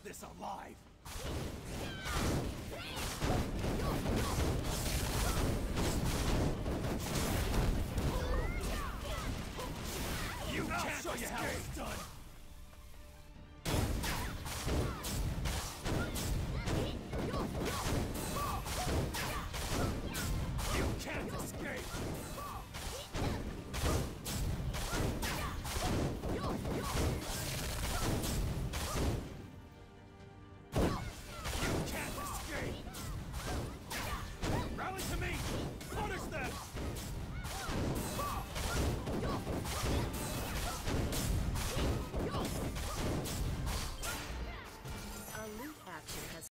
of this alive! You I'll show escape. you how it's done! You can't escape!